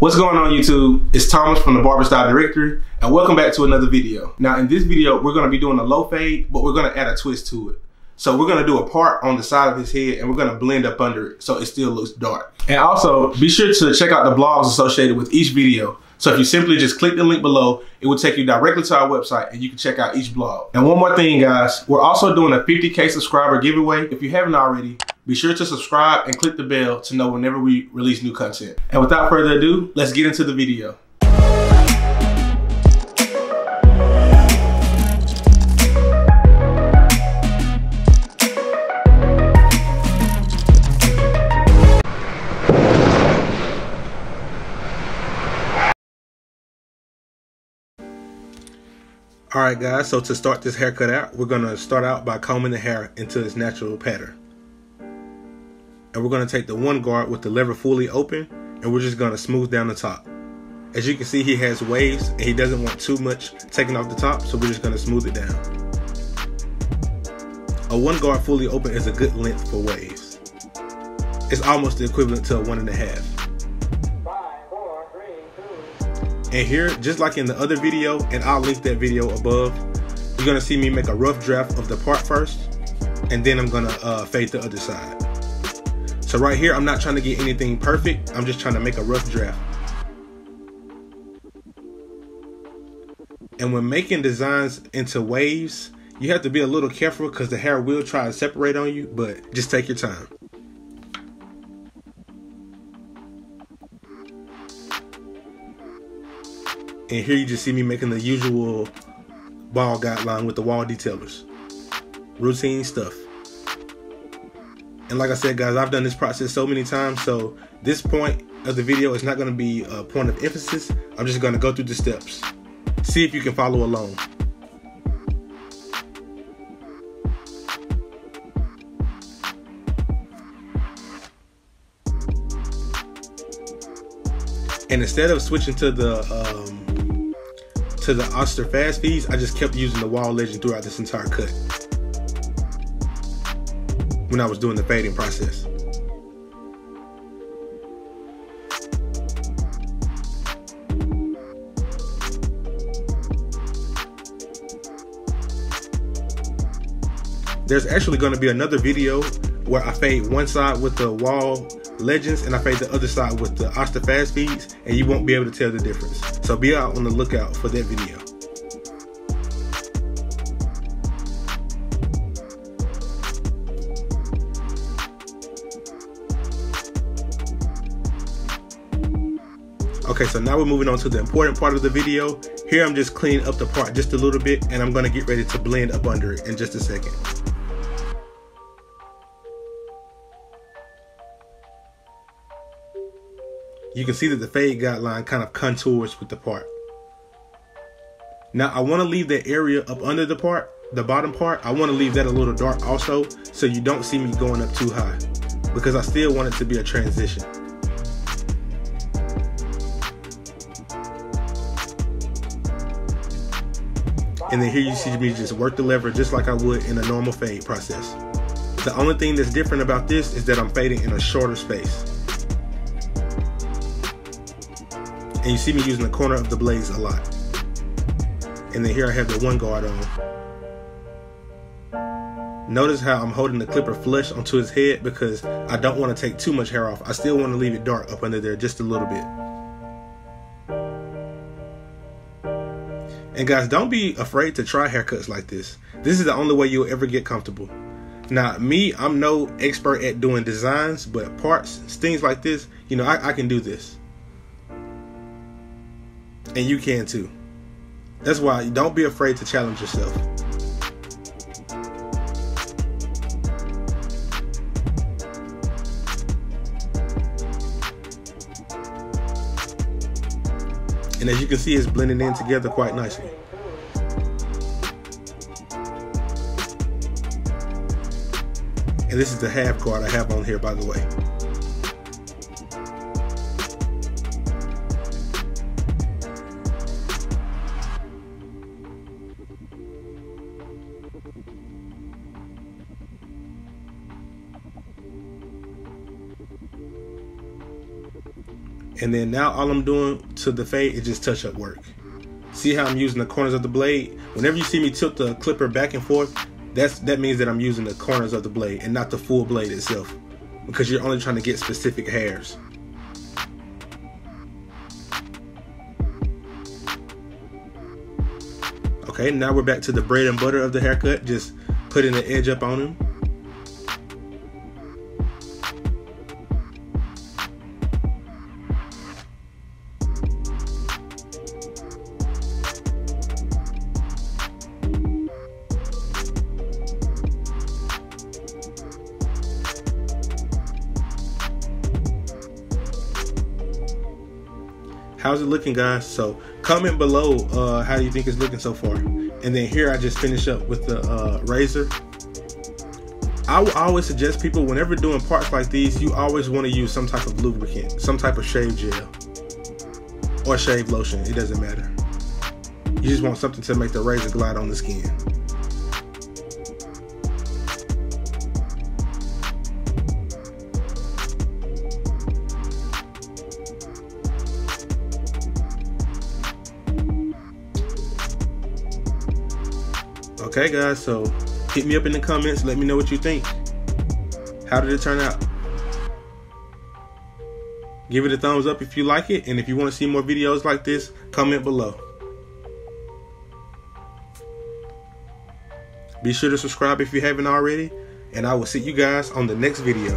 What's going on YouTube? It's Thomas from the Barber Style Directory and welcome back to another video. Now in this video, we're gonna be doing a low fade, but we're gonna add a twist to it. So we're gonna do a part on the side of his head and we're gonna blend up under it so it still looks dark. And also be sure to check out the blogs associated with each video. So if you simply just click the link below, it will take you directly to our website and you can check out each blog. And one more thing guys, we're also doing a 50K subscriber giveaway. If you haven't already, be sure to subscribe and click the bell to know whenever we release new content. And without further ado, let's get into the video. All right, guys, so to start this haircut out, we're gonna start out by combing the hair into its natural pattern. And we're gonna take the one guard with the lever fully open, and we're just gonna smooth down the top. As you can see, he has waves, and he doesn't want too much taken off the top, so we're just gonna smooth it down. A one guard fully open is a good length for waves. It's almost the equivalent to a one and a half. And here, just like in the other video, and I'll link that video above, you're gonna see me make a rough draft of the part first, and then I'm gonna uh, fade the other side. So right here, I'm not trying to get anything perfect, I'm just trying to make a rough draft. And when making designs into waves, you have to be a little careful because the hair will try to separate on you, but just take your time. And here you just see me making the usual ball guideline with the Wahl Detailers. Routine stuff. And like I said, guys, I've done this process so many times, so this point of the video is not going to be a point of emphasis. I'm just going to go through the steps. See if you can follow along. And instead of switching to the um, to the Oster fast feeds, I just kept using the Wahl Legend throughout this entire cut. When I was doing the fading process. There's actually going to be another video where I fade one side with the Wahl Legends and I fade the other side with the Oster fast feeds and you won't be able to tell the difference. So be out on the lookout for that video. Okay, so now we're moving on to the important part of the video. Here I'm just cleaning up the part just a little bit and I'm gonna get ready to blend up under it in just a second. you can see that the fade guideline kind of contours with the part. Now I want to leave that area up under the part, the bottom part, I want to leave that a little dark also so you don't see me going up too high because I still want it to be a transition. And then here you see me just work the lever just like I would in a normal fade process. The only thing that's different about this is that I'm fading in a shorter space. And you see me using the corner of the blades a lot. And then here I have the one guard on. Notice how I'm holding the clipper flush onto his head because I don't want to take too much hair off. I still want to leave it dark up under there just a little bit. And guys, don't be afraid to try haircuts like this. This is the only way you'll ever get comfortable. Now, me, I'm no expert at doing designs, but parts, things like this, you know, I, I can do this and you can too. That's why don't be afraid to challenge yourself. And as you can see, it's blending in together quite nicely. And this is the half guard I have on here, by the way. And then now all I'm doing to the fade is just touch up work. See how I'm using the corners of the blade? Whenever you see me tilt the clipper back and forth, that's that means that I'm using the corners of the blade and not the full blade itself. Because you're only trying to get specific hairs. Okay, now we're back to the bread and butter of the haircut. Just putting the edge up on him. How's it looking guys? So comment below uh, how you think it's looking so far. And then here I just finish up with the uh, razor. I will always suggest people whenever doing parts like these you always want to use some type of lubricant some type of shave gel or shave lotion. It doesn't matter. You just want something to make the razor glide on the skin Okay, guys, so hit me up in the comments. Let me know what you think. How did it turn out? Give it a thumbs up if you like it. And if you want to see more videos like this, comment below. Be sure to subscribe if you haven't already. And I will see you guys on the next video.